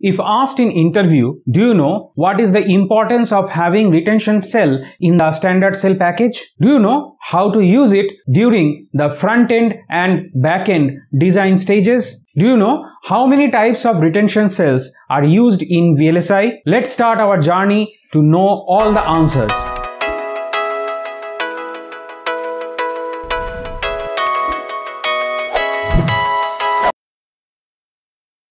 If asked in interview, do you know what is the importance of having retention cell in the standard cell package? Do you know how to use it during the front end and back end design stages? Do you know how many types of retention cells are used in VLSI? Let's start our journey to know all the answers.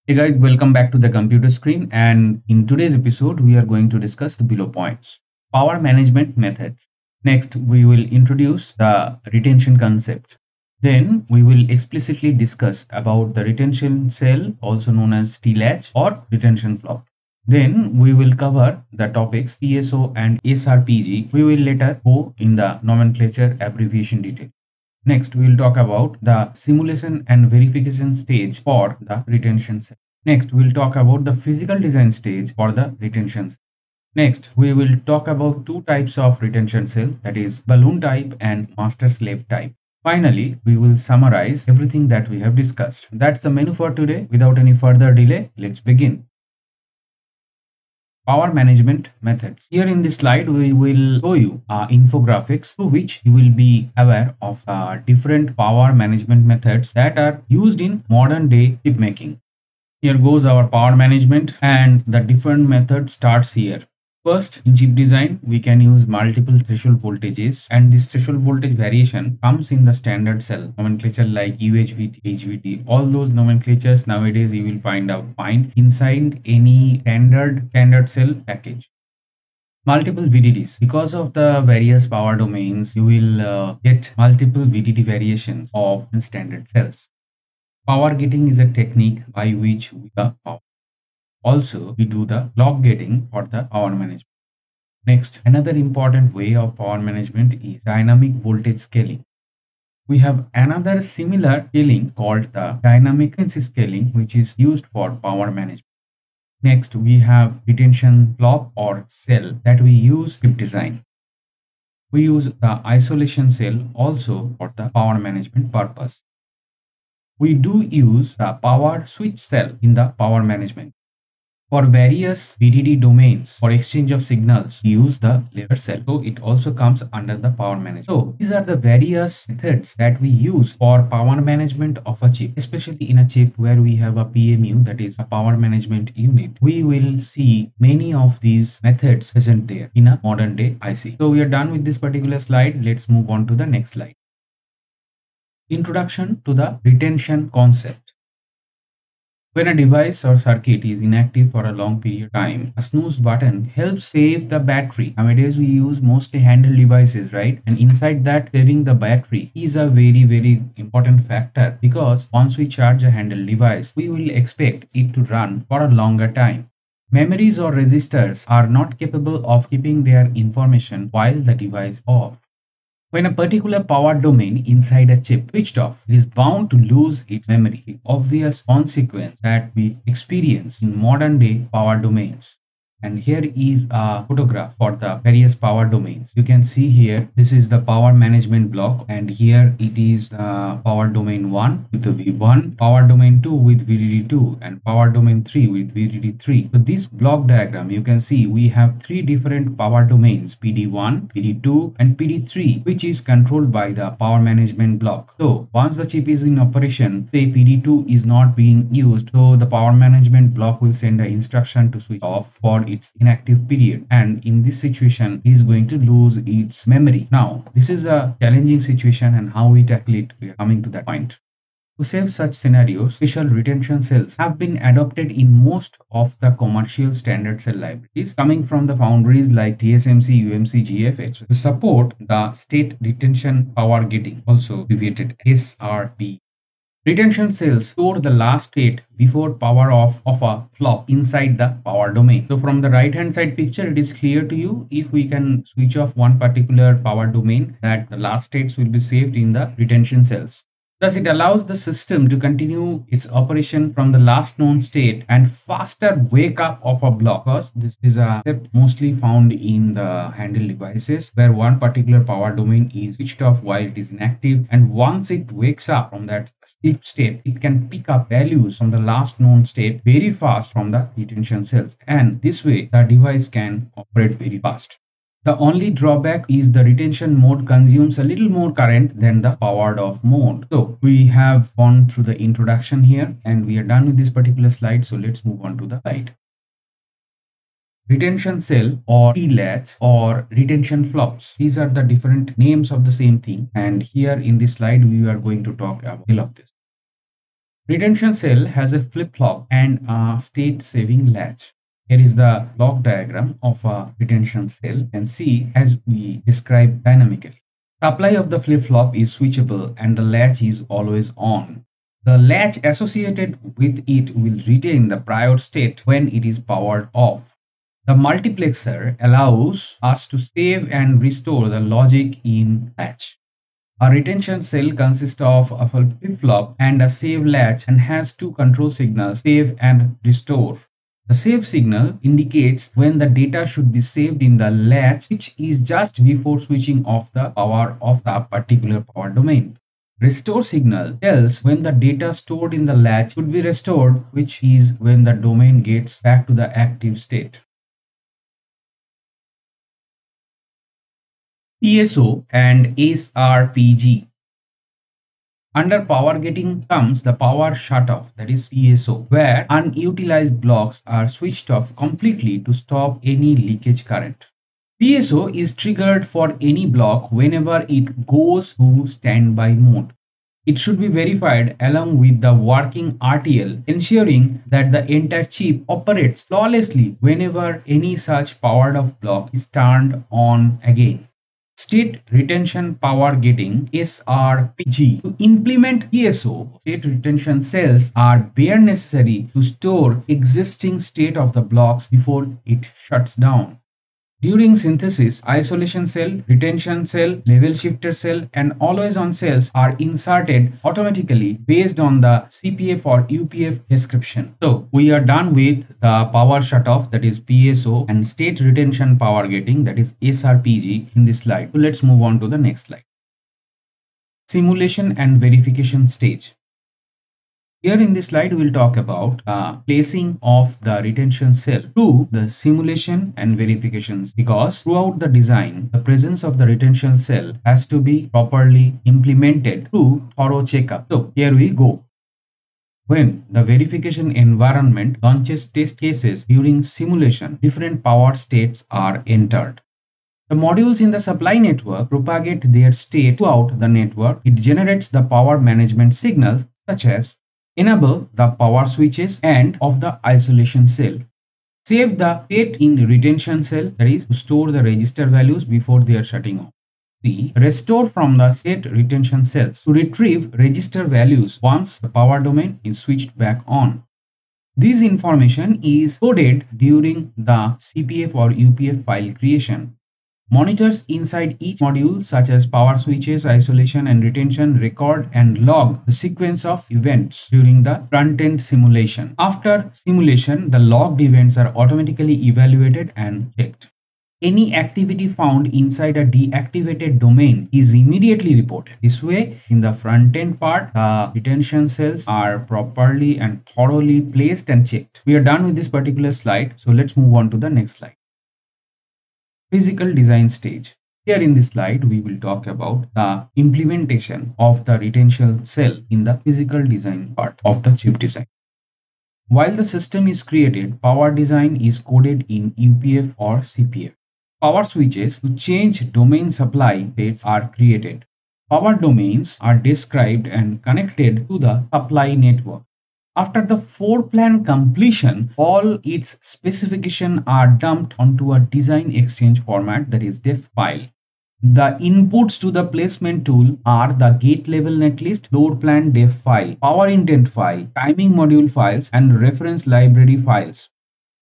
Hey guys, welcome back to the computer screen and in today's episode we are going to discuss the below points. Power management methods. Next we will introduce the retention concept. Then we will explicitly discuss about the retention cell also known as T-latch or retention flop. Then we will cover the topics PSO and SRPG. We will later go in the nomenclature abbreviation detail. Next, we will talk about the simulation and verification stage for the retention cell. Next, we will talk about the physical design stage for the retention cell. Next, we will talk about two types of retention cell that is balloon type and master slave type. Finally, we will summarize everything that we have discussed. That's the menu for today. Without any further delay, let's begin. Power management methods. Here in this slide, we will show you uh, infographics through which you will be aware of uh, different power management methods that are used in modern day chip making. Here goes our power management and the different method starts here. First, in chip design, we can use multiple threshold voltages and this threshold voltage variation comes in the standard cell nomenclature like UHVT, HVT, all those nomenclatures nowadays you will find out find inside any standard standard cell package multiple VDDs. Because of the various power domains, you will uh, get multiple VDD variations of standard cells. Power gating is a technique by which we the power also, we do the clock gating for the power management. Next, another important way of power management is dynamic voltage scaling. We have another similar scaling called the dynamic frequency scaling, which is used for power management. Next, we have retention block or cell that we use chip design. We use the isolation cell also for the power management purpose. We do use the power switch cell in the power management. For various VDD domains for exchange of signals, we use the layer cell. So it also comes under the power management. So these are the various methods that we use for power management of a chip, especially in a chip where we have a PMU that is a power management unit. We will see many of these methods present there in a modern day IC. So we are done with this particular slide. Let's move on to the next slide. Introduction to the retention concept. When a device or circuit is inactive for a long period of time, a snooze button helps save the battery. Nowadays we use mostly handheld devices, right? And inside that saving the battery is a very very important factor because once we charge a handheld device, we will expect it to run for a longer time. Memories or registers are not capable of keeping their information while the device off. When a particular power domain inside a chip switched off, it is bound to lose its memory, the obvious consequence that we experience in modern day power domains and here is a photograph for the various power domains. You can see here this is the power management block. And here it is the power domain 1 with the v1 power domain 2 with vdd2 and power domain 3 with vdd3 so this block diagram you can see we have three different power domains pd1 pd2 and pd3 which is controlled by the power management block. So once the chip is in operation say pd2 is not being used so the power management block will send an instruction to switch off for its inactive period and in this situation is going to lose its memory now this is a challenging situation and how we tackle it we are coming to that point to save such scenarios, special retention cells have been adopted in most of the commercial standard cell libraries coming from the foundries like TSMC, UMC, GFH to support the state retention power gating, also abbreviated SRP. Retention cells store the last state before power off of a flop inside the power domain. So from the right hand side picture, it is clear to you if we can switch off one particular power domain that the last states will be saved in the retention cells. Thus, it allows the system to continue its operation from the last known state and faster wake up of a block. Because this is a step mostly found in the handle devices where one particular power domain is switched off while it is inactive. And once it wakes up from that sleep state, it can pick up values from the last known state very fast from the retention cells. And this way, the device can operate very fast. The only drawback is the retention mode consumes a little more current than the powered off mode. So we have gone through the introduction here and we are done with this particular slide. So let's move on to the slide. Retention cell or T-latch or retention flops. These are the different names of the same thing. And here in this slide, we are going to talk about all of this. Retention cell has a flip-flop and a state saving latch. Here is the block diagram of a retention cell and see as we describe dynamically. Supply of the flip-flop is switchable and the latch is always on. The latch associated with it will retain the prior state when it is powered off. The multiplexer allows us to save and restore the logic in latch. A retention cell consists of a flip-flop and a save latch and has two control signals, save and restore. The save signal indicates when the data should be saved in the latch which is just before switching off the power of the particular power domain. Restore signal tells when the data stored in the latch should be restored which is when the domain gets back to the active state. PSO and SRPG under power gating comes the power shutoff that is PSO where unutilized blocks are switched off completely to stop any leakage current. PSO is triggered for any block whenever it goes to standby mode. It should be verified along with the working RTL ensuring that the entire chip operates flawlessly whenever any such powered off block is turned on again. State Retention Power Gating SRPG. To implement PSO, state retention cells are bare necessary to store existing state of the blocks before it shuts down. During synthesis, isolation cell, retention cell, level shifter cell and always on cells are inserted automatically based on the CPF or UPF description. So we are done with the power shutoff that is PSO and state retention power gating that is SRPG in this slide. So let's move on to the next slide. Simulation and verification stage. Here in this slide, we will talk about uh, placing of the retention cell to the simulation and verifications because throughout the design, the presence of the retention cell has to be properly implemented to thorough checkup. So here we go. When the verification environment launches test cases during simulation, different power states are entered. The modules in the supply network propagate their state throughout the network. It generates the power management signals such as Enable the power switches and of the isolation cell. Save the state in retention cell that is to store the register values before they are shutting off. 3. Restore from the set retention cells to retrieve register values once the power domain is switched back on. This information is coded during the CPF or UPF file creation. Monitors inside each module such as power switches, isolation and retention record and log the sequence of events during the front-end simulation. After simulation, the logged events are automatically evaluated and checked. Any activity found inside a deactivated domain is immediately reported. This way, in the front-end part, the retention cells are properly and thoroughly placed and checked. We are done with this particular slide, so let's move on to the next slide. Physical design stage. Here in this slide, we will talk about the implementation of the retention cell in the physical design part of the chip design. While the system is created, power design is coded in UPF or CPF. Power switches to change domain supply states are created. Power domains are described and connected to the supply network. After the floor plan completion, all its specification are dumped onto a design exchange format that is def file. The inputs to the placement tool are the gate level netlist, floor plan def file, power intent file, timing module files and reference library files.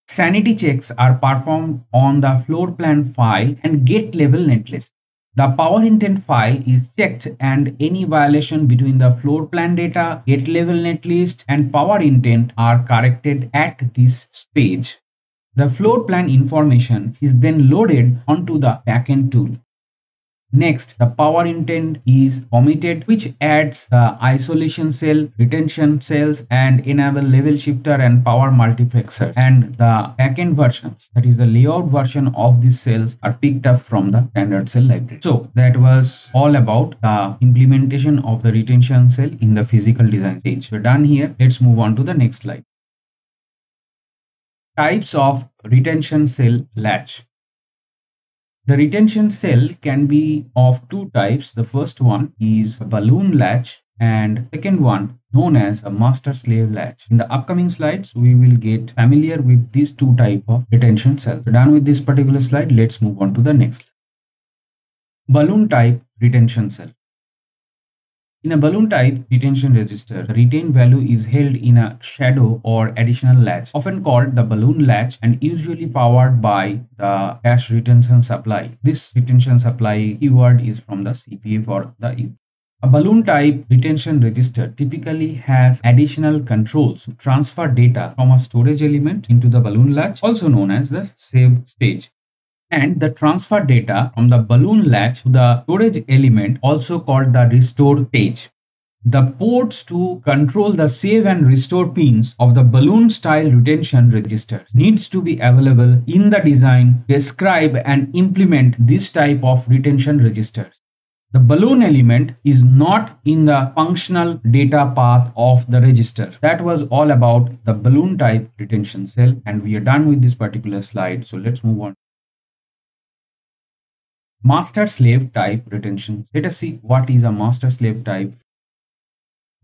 Sanity checks are performed on the floor plan file and gate level netlist. The power intent file is checked and any violation between the floor plan data, gate level netlist and power intent are corrected at this stage. The floor plan information is then loaded onto the backend tool. Next, the power intent is omitted, which adds the isolation cell, retention cells, and enable level shifter and power multiplexer. And the backend versions, that is the layout version of these cells, are picked up from the standard cell library. So that was all about the implementation of the retention cell in the physical design stage. We're done here. Let's move on to the next slide. Types of retention cell latch. The retention cell can be of two types. The first one is a balloon latch and second one known as a master slave latch. In the upcoming slides, we will get familiar with these two type of retention cells. So done with this particular slide, let's move on to the next. Balloon type retention cell. In a balloon type retention register, the retained value is held in a shadow or additional latch, often called the balloon latch and usually powered by the cache retention supply. This retention supply keyword is from the CPF or the A balloon type retention register typically has additional controls to transfer data from a storage element into the balloon latch, also known as the save stage and the transfer data from the balloon latch to the storage element also called the restore page. The ports to control the save and restore pins of the balloon style retention registers needs to be available in the design, describe and implement this type of retention registers. The balloon element is not in the functional data path of the register. That was all about the balloon type retention cell and we are done with this particular slide. So let's move on Master slave type retention. Let us see what is a master slave type.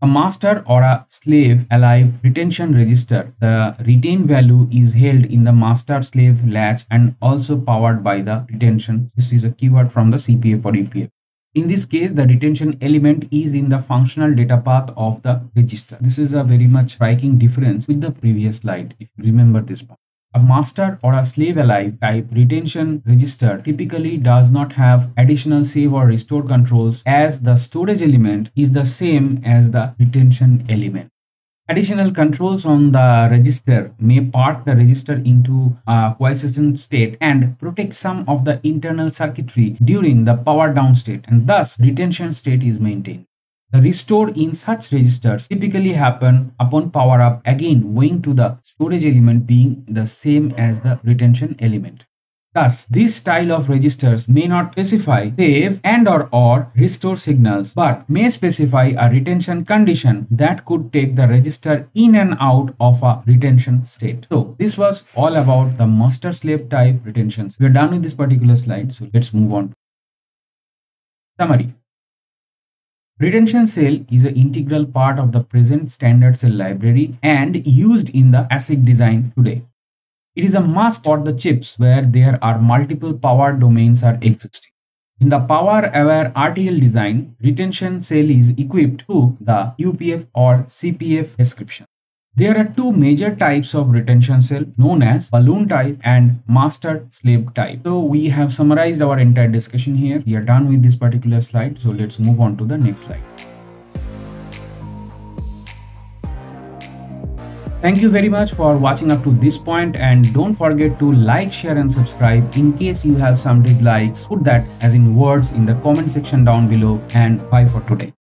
A master or a slave alive retention register. The retained value is held in the master slave latch and also powered by the retention. This is a keyword from the CPF or UPF. In this case, the retention element is in the functional data path of the register. This is a very much striking difference with the previous slide, if you remember this part. A master or a slave alive type retention register typically does not have additional save or restore controls as the storage element is the same as the retention element. Additional controls on the register may park the register into a quiescent state and protect some of the internal circuitry during the power down state and thus retention state is maintained. The restore in such registers typically happen upon power up again owing to the storage element being the same as the retention element. Thus, this style of registers may not specify save and or, or restore signals but may specify a retention condition that could take the register in and out of a retention state. So, this was all about the master slave type retentions. We are done with this particular slide, so let's move on. Summary Retention cell is an integral part of the present standard cell library and used in the ASIC design today. It is a must for the chips where there are multiple power domains are existing. In the power-aware RTL design, retention cell is equipped to the UPF or CPF description. There are two major types of retention cell known as balloon type and master slave type. So we have summarized our entire discussion here. We are done with this particular slide. So let's move on to the next slide. Thank you very much for watching up to this point and don't forget to like, share and subscribe. In case you have some dislikes, put that as in words in the comment section down below and bye for today.